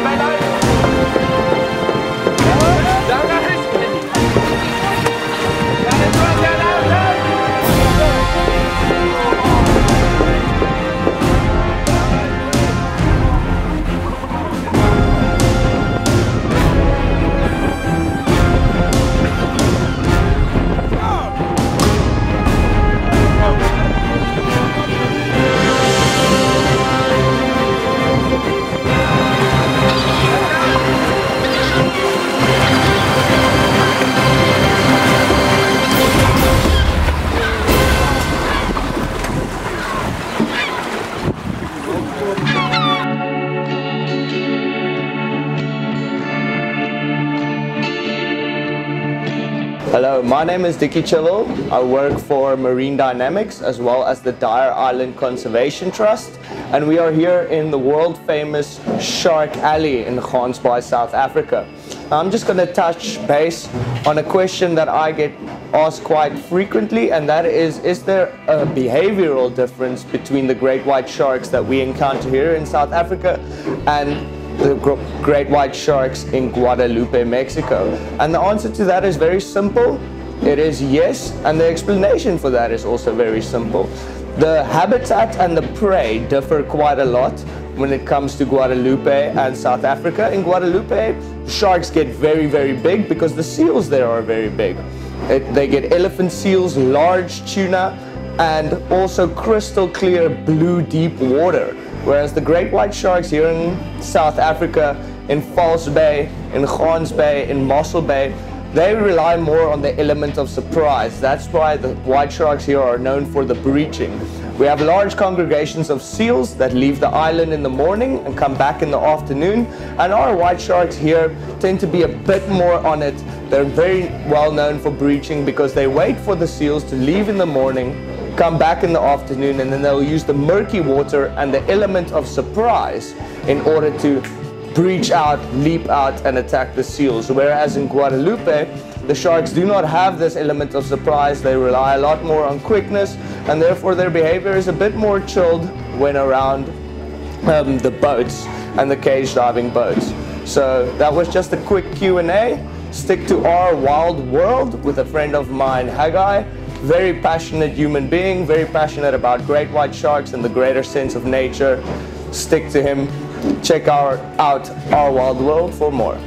拜拜。Hello, my name is Dickie Chivell. I work for Marine Dynamics as well as the Dyer Island Conservation Trust. And we are here in the world famous Shark Alley in Gansbaai, South Africa. I'm just going to touch base on a question that I get asked quite frequently, and that is Is there a behavioral difference between the great white sharks that we encounter here in South Africa and the great white sharks in Guadalupe, Mexico? And the answer to that is very simple. It is yes, and the explanation for that is also very simple. The habitat and the prey differ quite a lot when it comes to Guadalupe and South Africa. In Guadalupe, sharks get very, very big because the seals there are very big. It, they get elephant seals, large tuna, and also crystal clear blue deep water. Whereas the great white sharks here in South Africa, in False Bay, in Gansbaai, in Mossel Bay, they rely more on the element of surprise. That's why the white sharks here are known for the breaching. We have large congregations of seals that leave the island in the morning and come back in the afternoon. And our white sharks here tend to be a bit more on it. They're very well known for breaching because they wait for the seals to leave in the morning, come back in the afternoon, and then they'll use the murky water and the element of surprise in order to breach out, leap out, and attack the seals. Whereas in Guadalupe, the sharks do not have this element of surprise. They rely a lot more on quickness, and therefore their behavior is a bit more chilled when around um, the boats and the cage diving boats. So that was just a quick Q&A. Stick to our wild world with a friend of mine, Haggai. Very passionate human being, very passionate about great white sharks and the greater sense of nature. Stick to him. Check our, out our wild world for more.